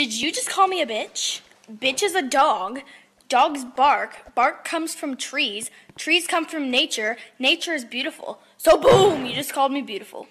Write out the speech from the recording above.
Did you just call me a bitch? Bitch is a dog. Dogs bark. Bark comes from trees. Trees come from nature. Nature is beautiful. So, boom, you just called me beautiful.